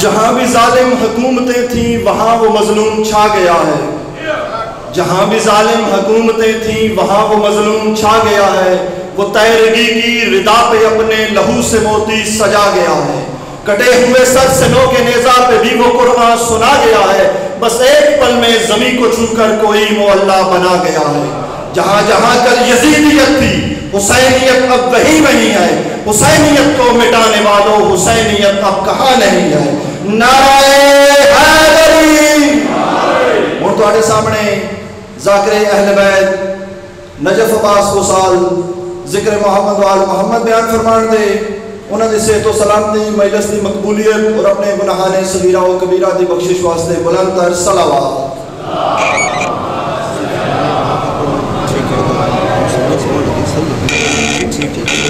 جہاں بھی ظالم حکومتیں تھیں، وہاں وہ مظلوم چھا گیا ہے۔ جہاں بھی ظالم حکومتیں تھیں، وہاں وہ مظلوم چھا گیا ہے۔ وہ تیرگی کی ردا پہ اپنے لہو سے موتی سجا گیا ہے۔ کٹے ہوئے سر سے نو کے نیزہ پہ بھی وہ قرآن سنا گیا ہے۔ بس ایک پل میں زمین کو چھو کر کوئی معلہ بنا گیا ہے۔ جہاں جہاں کل یزیدیت تھی، حسینیت اب وہی وہی ہے۔ حسینیت کو مٹانے والوں، حسینیت اب کہاں نہیں ہے؟ نعرہ حیدری۔ سامنے ذاکر اہل بیت نجف عباس کو سال ذکر محمد وآل محمد بیان فرمان دے۔ انہوں نے صحت و سلامتی، مجلس دی مقبولیت اور اپنے گناہان صغیرہ و کبیرہ دی بخشش واسطے بلند تر صلوات۔ یا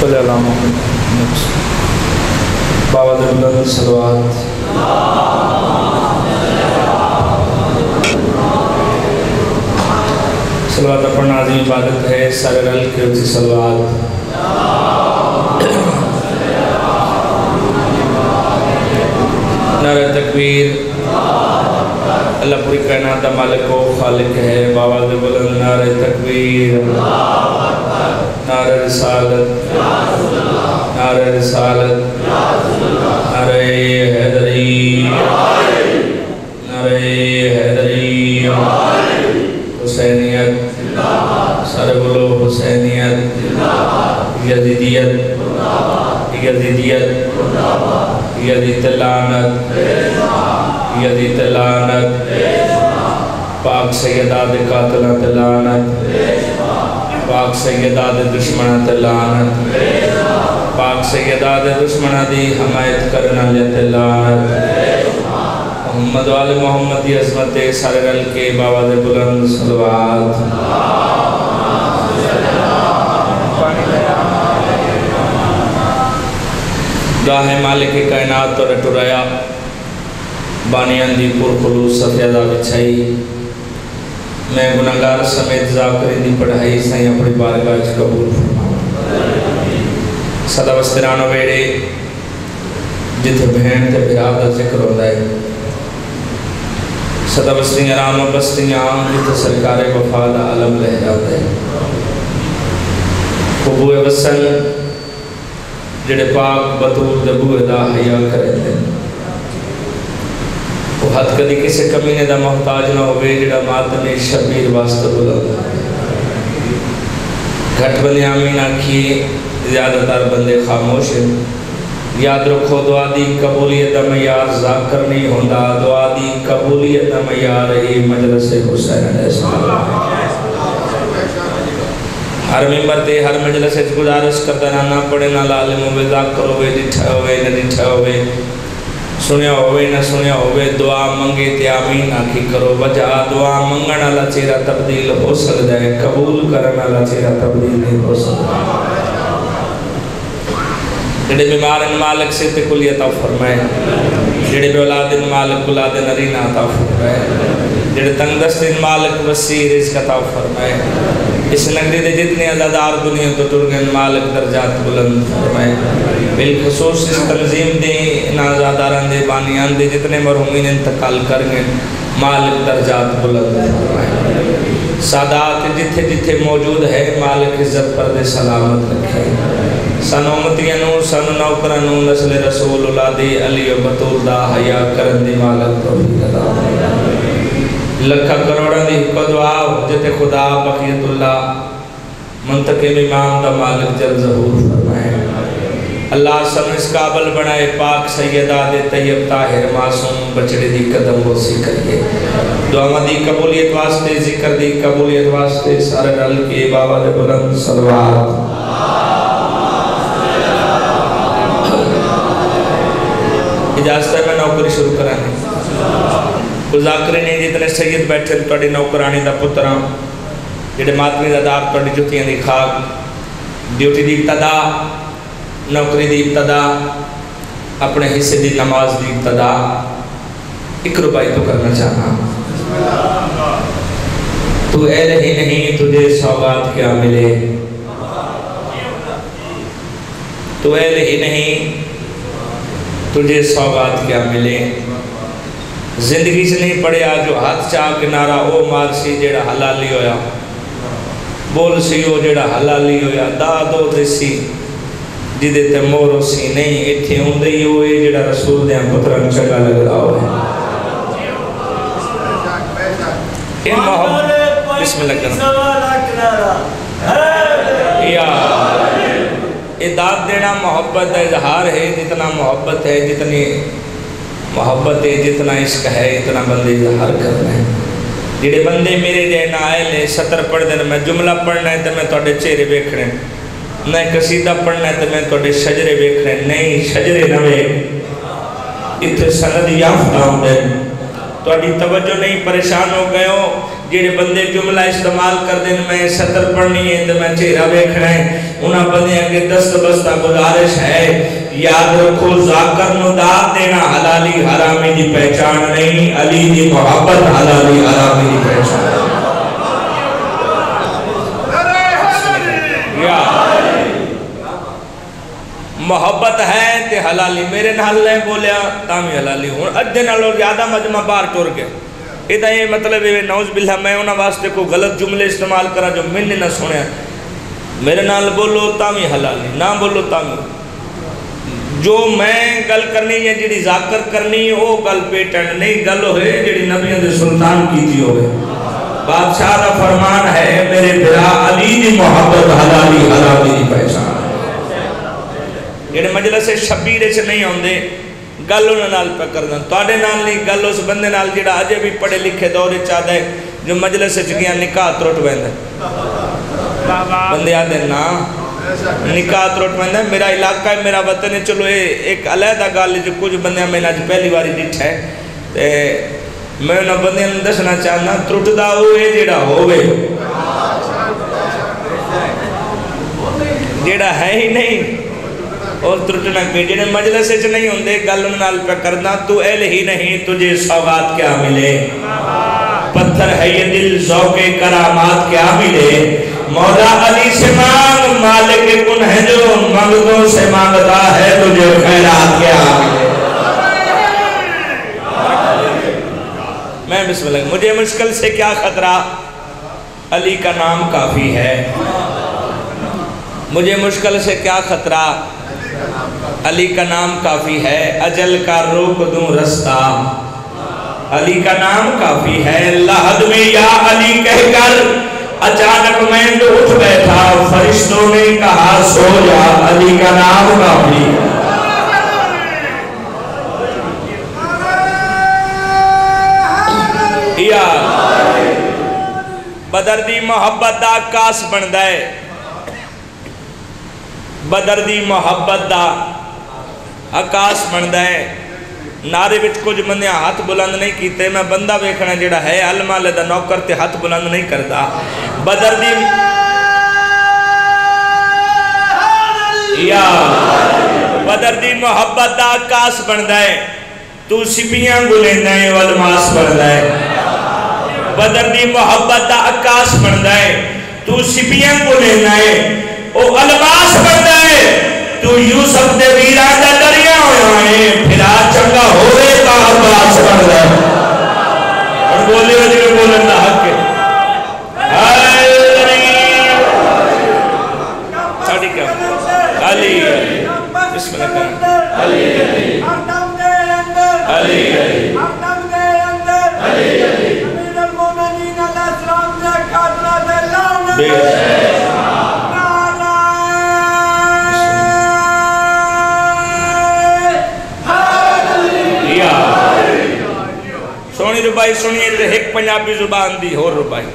صلى الله عليه وسلم۔ اللہ محمد بابا دلال صلوات صلوات پڑھنا عظیم عبادت ہے سارے رل کے اسی صلوات۔ نعرہ تکبیر۔ اللہ پوری کائنات مالک و خالق ہے۔ بابا دلال نعرہ تکبیر۔ نعرہ رسالت۔ نعرہ رسالت۔ نعرہ حیدری نعرہ حیدری لعنت لعنت پاک سیداد قاتلات لعنت دی حمایت کرنا لیت لعنت۔ محمد وال محمد دی عظمت سارے رل کے بابا دے بلند صلوات۔ گاہ مالک کائنات تو رٹو ریا بانیان دی پر خلوص سفیدہ بچھائی۔ میں گناہگار سمیت ذاکری دی پڑھائی سائیں اپنی بارگاہ چ قبول فرماؤں۔ صدا وسترانو بیڑے جتھے بہن تے بھراب دا ذکر ہوتا ہے۔ صدا وستریاں رام و بستریاں جتھے سرکار وفا دا علم لے جاتا ہے قبوہ وصل جڑے پاک بطور دبوہ دا حیاء کرے تھے وہ حد کدی کسی کمینے دا محتاج نہ ہوئے جڑا ماتمی شبیر واسطہ بلند گھٹ بندے زیادہ تر بندے خاموش ہیں۔ یاد رکھو، دعا دی قبولیت معیار ذاکر نہیں ہوندا۔ دعا دی قبولیت معیار ای مجلس حسین علیہ السلام۔ ہر ممبر تے ہر مجلس وچ گزارش کردا نہ نہ پڑھے، نہ لالم ہوے ذاکر ہوے ڈٹھا ہوے نہ ڈٹھا ہوے سنیا ہوئے، نہ سنیا ہوئے، دعا منگے تے آمین آکھی کرو۔ وجہ دعا منگن والا چہرہ تبدیل ہو سکتا ہے، قبول کرن والا چہرہ تبدیل نہیں ہو سکتا جڑے بیمار ان مالک سے تے کلی عطا فرمائے جڑے بے اولاد ان مالک اولاد نرین عطا فرمائے جڑے تنگ دست ان مالک وسیع رزق عطا فرمائے اس نگری دے جتنے عزادار دنیا تو ٹرگن مالک درجات بلند فرمائے بالخصوص اس تنظیم دے ان عزاداران دے بانیان دے جتنے مرحومین انتقال کرگن مالک درجات بلند فرمائے سادات جتھے جتھے موجود ہے مالک عزت پر دے سلامت رکھے سن امتیانو سن نوکرانو نسل رسول اللہ دی علی و بطول دا حیاء کرن دی مالک توفیق عطا لکھا کروڑا دی حق دعا حجت خدا بقیت اللہ منتقم امام دا مالک جل ظہور فرمائے۔ اللہ سن اس قابل بنائے، پاک سیدہ دے طیب طاہر معصوم بچڑے دی قدم بوسی کریے دعا دی قبولیت واسطے، ذکر دی قبولیت واسطے، سارے رل کے بابا دے بلند صلوات۔ سید بیٹھے تھوڑی نوکرانی دا پتراں جڑے ماتمی دا دار تھوڑی جتیاں دی خاک ڈیوٹی دی ابتدا نوکری دی ابتدا اپنے حصے دی نماز دی ابتدا ایک روپائی تو کرنا چاہنا تو اہل ہی نہیں تجھے سوگات کیا ملے تو اہل ہی نہیں تجھے سوگات کیا ملے زندگی سے نہیں پڑیا جو ہاتھ چاہ کنارا او مار سی جیڑا حلالی ہویا۔ بول سی او جیڑا حلالی ہویا دادو دیسی جدے تے مورو سی نہیں اتھے ہوں دئی ہوئے جیڑا رسول دیاں پتران چگا لگ رہا ہوئے۔ ان محبت بسم اللہ کرنا یا اداد دینا محبت ہے اظہار ہے، جتنا محبت ہے، جتنی محبت جتنا عشق ہے، اتنا بندے اظہار کرنا ہے۔ جڑے بندے میرے جائے نہ آئے لے ستر پڑھ دینا میں جملہ پڑھنا ہے تو میں توڑے چہرے بیکھنے میں قصیدہ پڑھنا ہے تو میں توڑے شجرے بیکھنے نہیں، شجرے نہ بیک اتھے سند یافتہ ہوں دے توڑی توجہ نہیں، پریشان ہو گئے ہو۔ جڑے بندے جملہ استعمال کر دیں میں ستر پڑھنی ہے تو میں چہرہ بیکھنا ہے۔ انہاں بندے آگے دست بستہ گزارش ہے۔ یاد رکھو، ذاکر نو داد دینا حلالی حرامی دی پہچان نہیں، علی دی محبت حلالی حرامی دی پہچان۔ محبت ہے تے حلالی میرے نال لے بولیا تامی حلالی ہوں۔ ادھے نال اور زیادہ مجمع بار ٹور گئے ادھا یہ مطلب ہے نوز باللہ، میں انہا واسطے کو غلط جملے استعمال کرا جو میں نے نہ سنیا۔ میرے نال بولو تامی حلالی، نہ بولو تامی جو میں گل کرنی ہے جڑی ذاکر کرنی وہ گل پیٹنٹ نہیں گل ہوئے جڑی نبیوں دے سلطان کی ہوئے۔ بادشاہ کا فرمان ہے، میرے برا علی دی محبت، حلالی حلالی دی پہچان۔ جڑے مجلس شبیر سے نہیں ہوندے گل انہوں نال پہ کر دیں توڑے نال نہیں، گل اس بندے نال جڑا آجے بھی پڑھے لکھے دورے چاہتا ہے جو مجلس سے چکیاں نکاح تروٹ بہن بندے آدھے نا نکاح تروٹ بہن ہے، میرا علاقہ ہے، میرا وطن ہے۔ چلو ایک علیحدہ گال جو کچھ بندے میں آج پہلی باری ڈٹھ ہے۔ تے میں انہوں بندے دسنا چاہنا تروٹ دا ہوئے جڑا ہوئے جڑا ہے ہی نہیں، اور ترٹنا کے جنہیں مجلس سے نہیں ہوندے، گل نال پہ کرنا، تو اہل ہی نہیں، تجھے سوگات کیا ملے۔ پتھر ہے یہ دل، ذوق کرامات کیا ملے۔ مولا علی سے مانگ، مالک کن ہے جو مانگوں سے مانگتا ہے تجھے خیرات کیا ملے میں بسم اللہ، مجھے مشکل سے کیا خطرہ؟ علی کا نام کافی ہے۔ مجھے مشکل سے کیا خطرہ؟ علی کا نام کافی ہے، اجل کا روک دوں رستہ۔ علی کا نام کافی ہے لہد میں یا علی کہہ کر اچانک میں جو اٹھ بیٹھا، فرشتوں نے کہا، سو جا، علی کا نام کافی بدر دی محبت دا کاس بن دائے بدر دی محبت دا آکاس بندا ہے۔ نعرے وچ کچھ بندے ہاتھ بلند نہیں کیتے میں بندہ ویکھنا جڑا ہے علم والے دا نوکر تے ہاتھ بلند نہیں کردا بدر دی یا بدر دی محبت دا آکاس بندا ہے تو سپیاں گلیندا ہے والماس بندا ہے بدر دی محبت دا آکاس بندا ہے تو سپیاں گلیندا ہے او الماس بندا ہے تو یوسف دے ویران دا ہے پھرا چنگا ہوئے تا عباس بندا ہے اور بولے وجہ میں بولن دا حق ہے ساڑھی کیا علی۔ علی۔ بسم اللہ۔ کریں علی۔ علی۔ علی۔ علی علی بے ربائی سنیے تو ایک پنجابی زبان دی اور ربائی۔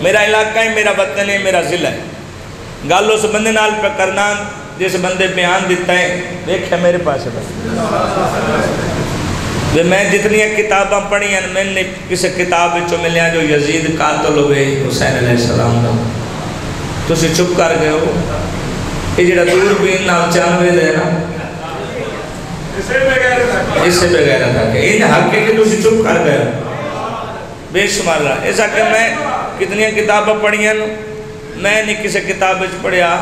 میرا علاقہ ہے، میرا وطن ہے، میرا ضلع ہے۔ گل اس بندے نال پہ کرنا، جس بندے بیان دیتا ہے، دیکھے میرے پاس ہے۔ جی میں جتنی کتاباں پڑھی ہیں، میں نے کسی کتاب جو ملیا جو یزید قاتل ہوئے حسین علیہ السلام دا تسی چپ کر گئے ہو۔ یہ جڑا دور بین نال چانوے دے نا اس سے بغیر تھا کہ ان حق کے کہ چپ کر گئے۔ بے شمار رہا۔ ایسا کہ میں کتنی کتابیں پڑھی ہیں، میں نے کسی کتاب پڑھیا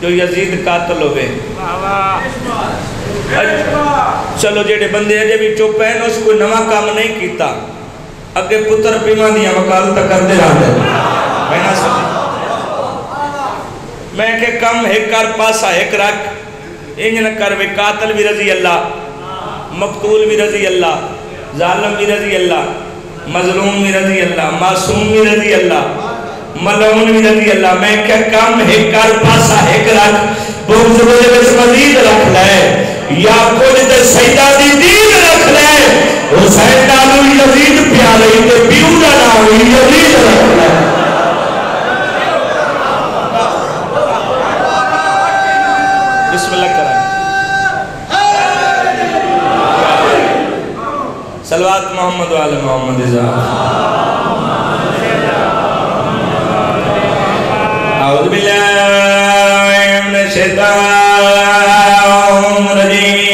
جو یزید قاتل ہوئے۔ چلو جیڑے بندے اجے بھی چپ ہیں، اس کوئی نواں کام نہیں کیتا۔ اگے پتر پیما دیا وکالت کرتے رہتے میں نہ سمجھ میں کہ کم ایک کر پاسا ایک رکھ۔ انجن کر وے قاتل بھی رضی اللہ، مقتول بھی رضی اللہ، ظالم بھی رضی اللہ، مظلوم بھی رضی اللہ، معصوم بھی رضی اللہ، ملعون بھی رضی اللہ۔ میں کہ کم ایک کر پاسا ایک رکھ۔ بغض مجھے بس مزید رکھ لے۔ یا کچھ تے سیدہ دی دین رکھ لے۔ حسین نالو یزید پیارے، تے بیو دا نام یزید رکھ لے۔ سلوات محمد و آل محمد اعوذ باللہ من الشیطان الرجیم.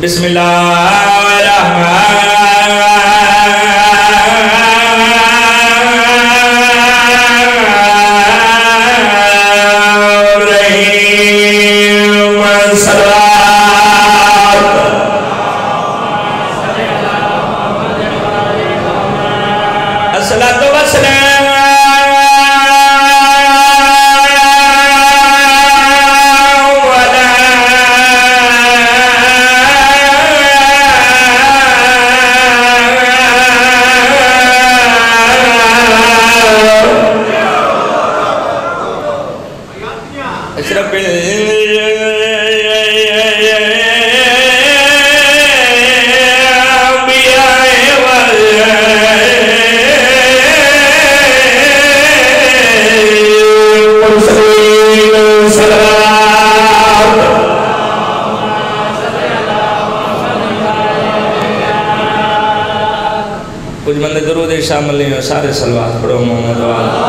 بسم اللہ. اشرف کچھ بندے درود شامل نہیں ہو سارے سلوات پڑھو محمد والا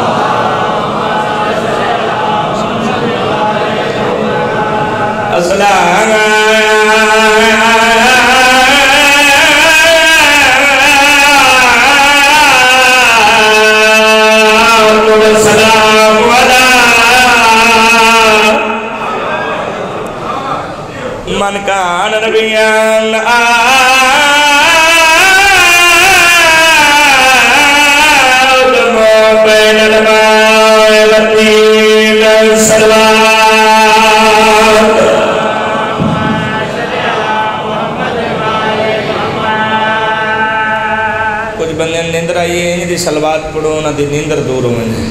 السلام والسلام على من الماء والطين کچھ آئیے نیندر آئی سلوات پڑھو انہا دی نیندر دور ہوئے ہیں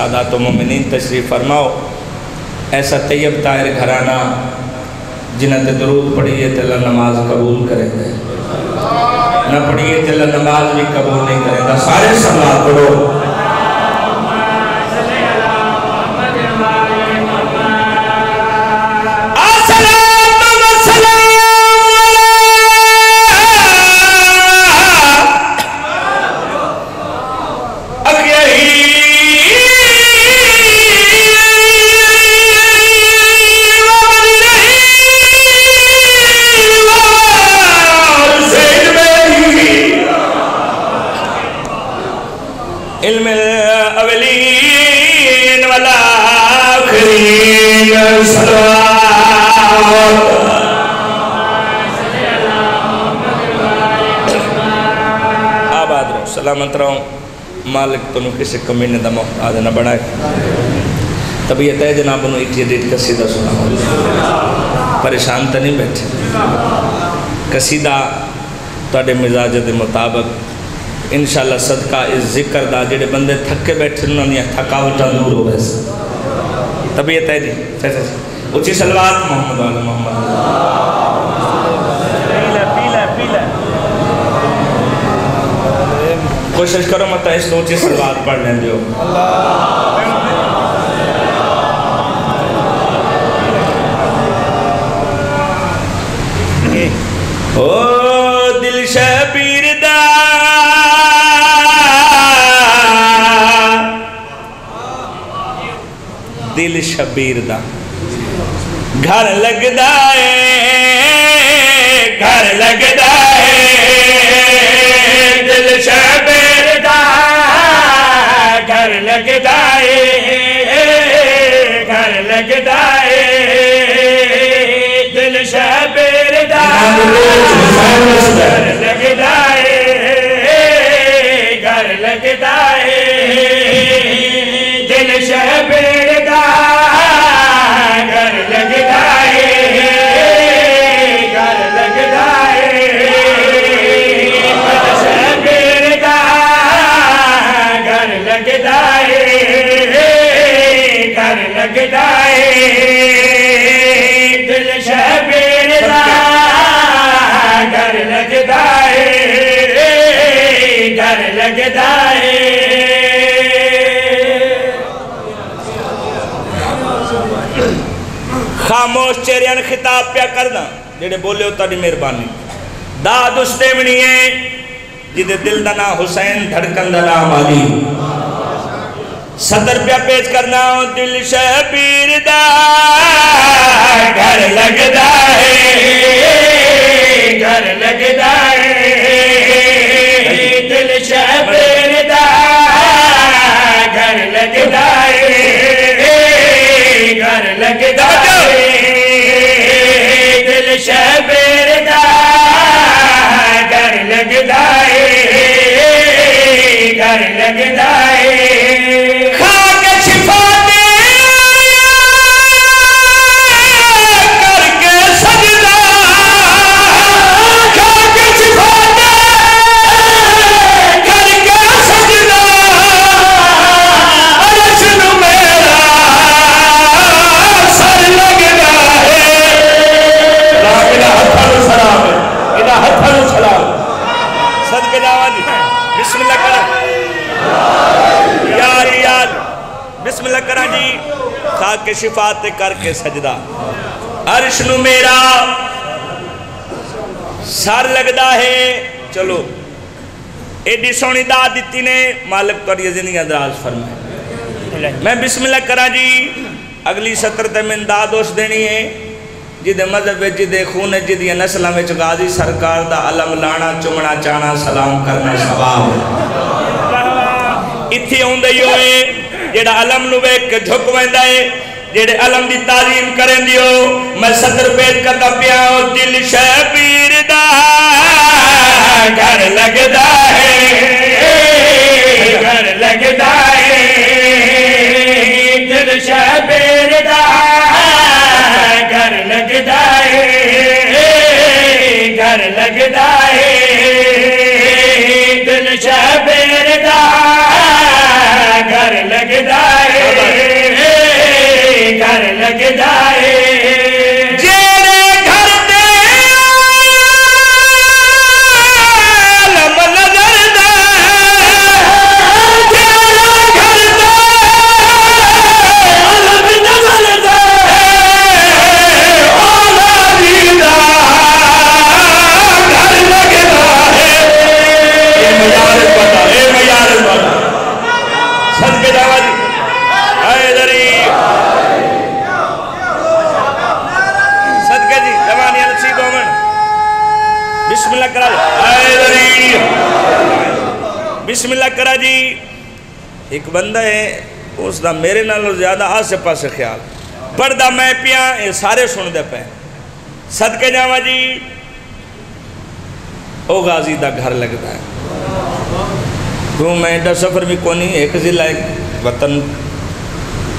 سادات و مومنین تشریف فرماؤ۔ ایسا طیب طاہر گھرانہ جنہ درود پڑھیے تے اللہ نماز قبول کرے گا۔ نہ پڑھیے تے اللہ نماز بھی قبول نہیں کرے گا۔ سارے سلام پڑھو۔ سلامت رہو مالک تنو کسی کمینے دا محتاج نہ بڑھائے طبیعت ہے جناب انہوں ایک جدید قصیدہ سنا ہوں پریشان تا نہیں بیٹھے قصیدہ تواڈے مزاج دے مطابق انشاءاللہ صدقہ اس ذکر دا جڑے بندے تھکے بیٹھے انہوں نے تھکاوٹا دور ہو ویسے طبیعت ہے جی اچھی سلوات محمد والا محمد کوشش کرو مت اس تو سلوات پڑھ لیں جو او دل شبیر دا دل شبیر دا گھر لگدا ہے، گھر لگدا ہے گھر لگدا ہے گھر لگدا ہے خاموش چہریاں خطاب پیا کرنا۔ جڑے بولے ہو تاری مہربانی۔ داد اس دیونی ہے جدے دل دا نام حسین دھڑکن دا نام علی صدر پیا پیش کرنا، دل شبیر دا، گھر لگدا ہے۔ کے سجدہ۔ عرش نو میرا۔ سر لگدا ہے۔ چلو۔ ایڈی سونی دا دیتی نے۔ مالک توڑی زندگی دراز فرمائے۔ میں بسم اللہ کرا جی۔ اگلی سطر تے من دادوش دینی ہے۔ جدے مذہب جدے خون جدی نسلوں وچ غازی سرکار دا علم لانا چمنا چانا سلام کرنا ثواب اتھے ہوندے ہوئے۔ جیڑا علم نو ویکھ کے جھک ویندا ہے۔ جیڑے علم دی تعظیم کریں دیو، میں صدر پیش کرتا پیا دل شبیر دا گھر لگدا ہے، گھر لگدا ہے، دل شبیر دا گھر لگدا ہے، گھر لگدا ہے، دل شبیر دا گھر لگدا ہے گھر لگدا ایک بندہ ہے، اس دا میرے نال زیادہ آسے پاسے خیال۔ پڑھدا میں پیاں یہ سارے سن دے پے۔ صدقے جاواں جی۔ او غازی دا گھر لگتا ہے۔ کیوں میں ایڈا سفر بھی کونی، ایک ضلع، ایک وطن،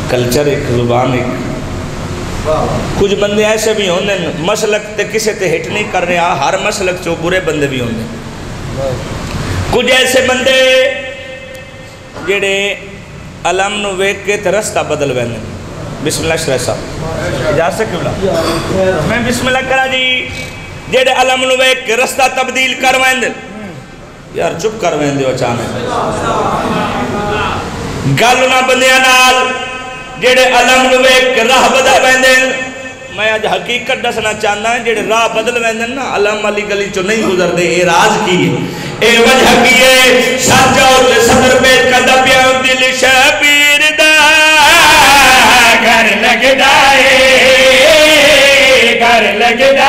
کلچر، ایک زبان، ایک۔ کچھ بندے ایسے بھی ہوندے مسلک تے کسے تے ہٹ نہیں کر رہا ہر مسلک چو برے بندے بھی ہوندے۔ کچھ ایسے بندے جڑے علم نو ویک کے تے رستہ بدل ویندے بسم اللہ شرح اجازت سے کیوں میں بسم اللہ کرا جی جڑے علم نو ویک کے رستہ تبدیل کر ویندے یار چپ کر ویندے اچانک۔ گل نہ بندیاں نال، جڑے علم نو ویک میں اج حقیقت دسنا چاہنا ہے جڑے راہ بدل ویندے نا، علم علی گلی چوں نہیں گزردے اے راز کی ہے؟ اے وجہ کی ہے؟ سچا تے صدر پہ قدم پیا دل شبیر دا، گھر لگدا ہے گھر لگدا ہے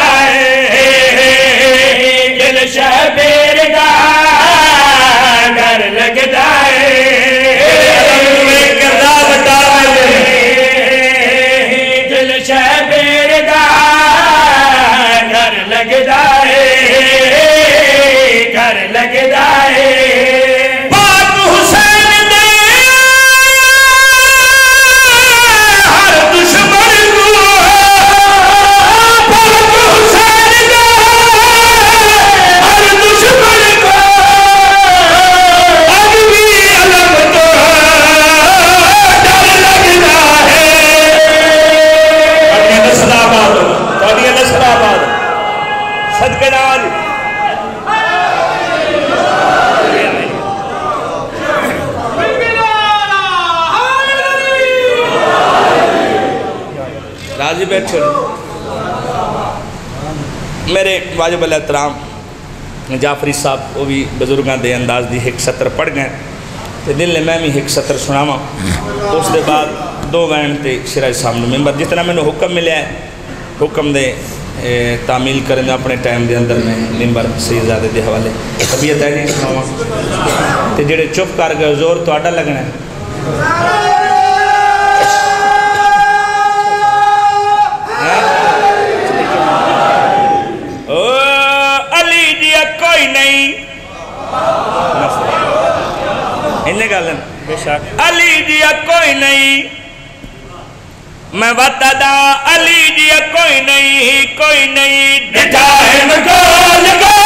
واجب علیہ احترام جعفری صاحب وہ بھی بزرگاں دے انداز دی ایک سطر پڑھ گئے تے دل نے میں بھی ایک سطر سناواں۔ اس دے بعد دو وین تے شرائے سامنے ممبر، جتنا میں نے حکم ملیا ہے، حکم دے تعمیل کرنے اپنے ٹائم دے اندر میں ممبر سیدزادے دے حوالے طبیعت ہے نہیں سناواں۔ تے جڑے چپ کر گئے زور تو لگنا ہے۔ علی جیا کوئی نہیں. میں بتا علی جی کوئی نہیں کوئی نہیں. ڈٹھا ہے مگول گول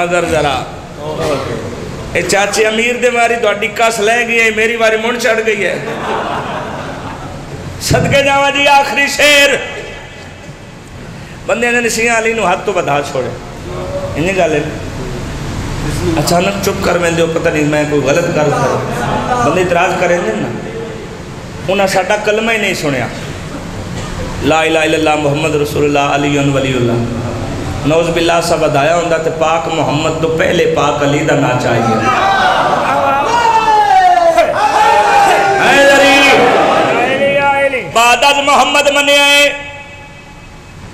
مگر ذرا اے چاچے امیر دے ماری تو اڈی کس لے گئی ہے میری باری من چڑھ گئی ہے صدقے جاوا جی آخری شیر بندے نے نسیاں علی نو ہاتھ تو بدھا چھوڑے انہیں گالے اچانک چپ کر میں دیو پتہ نہیں میں کوئی غلط کر کر بندے اعتراض کریں گے نا انہاں ساڈا کلمہ ہی نہیں سنیا لا الہ الا اللہ محمد رسول اللہ علی ولی اللہ نوز باللہ سب ادایا ہوں تے پاک محمد تو پہلے پاک علی دا نا چاہیے۔ بعد از محمد منیا ہے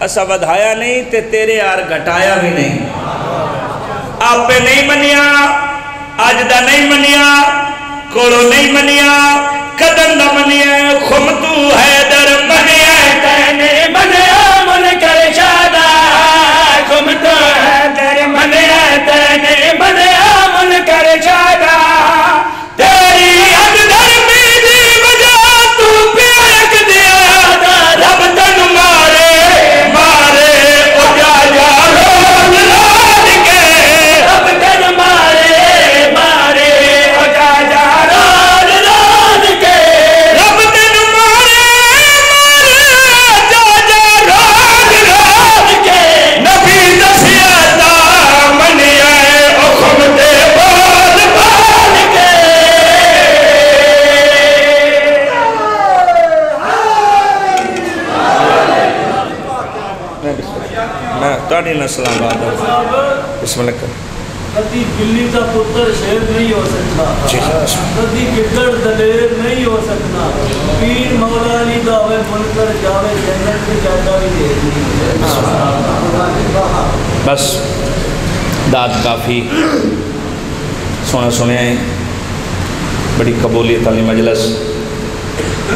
اسا ودھایا نہیں تے تیرے یار گھٹایا بھی نہیں۔ آپ پہ نہیں منیا، آج دا نہیں منیا کوڑو نہیں منیا قدم نہ منیا، خم تو Major! بسم اللہ کر کدی بلی کا پتر شیر نہیں ہو جی، سکتا۔ کدی گدڑ دلیر نہیں ہو سکتا۔ پیر مولا علی دا ہوئے بن کر جاوے جنت میں جاتا بھی دے دی۔ بس داد کافی۔ سونا سنے ہیں بڑی قبولیت علی مجلس۔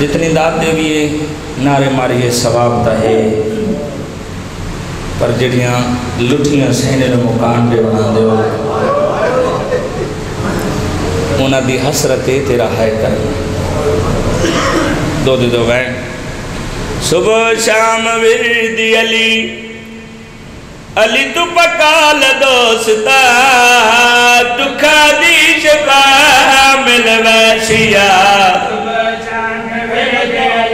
جتنی داد دے بھی ہے نعرے ماری ثواب دا ہے۔ پر جڑیاں لٹھیاں سہنے نے مکان پہ بنا دے ہو۔ انہاں دی حسرت تیرا ہے کرنا دو دے دو بین صبح شام وردی علی۔ علی تو پکال دوستا دکھا دی شفا مل ویشیا۔ بسم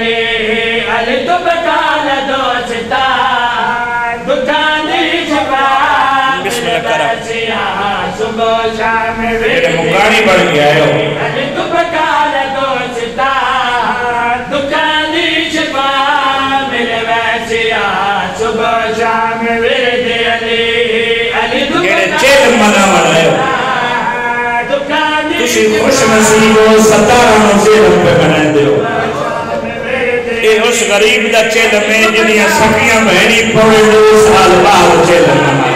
میرے مکانی بڑھ گیا ہے منا تسی خوش نصیب ہو ستارہ نصیب پہ بنا دے ہو اے اس غریب دا چیل میں جنیاں سکیاں بہنی پوڑے دو سال بعد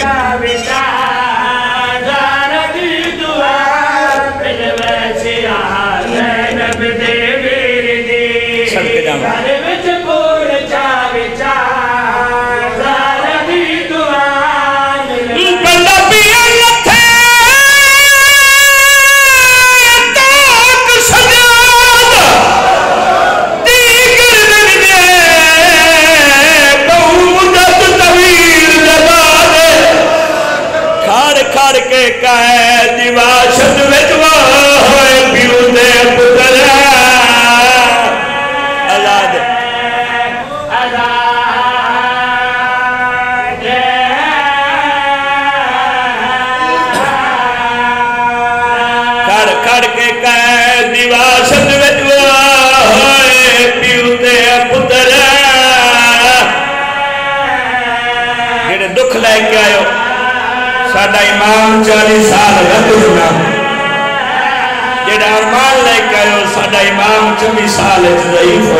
كمثال ضعيف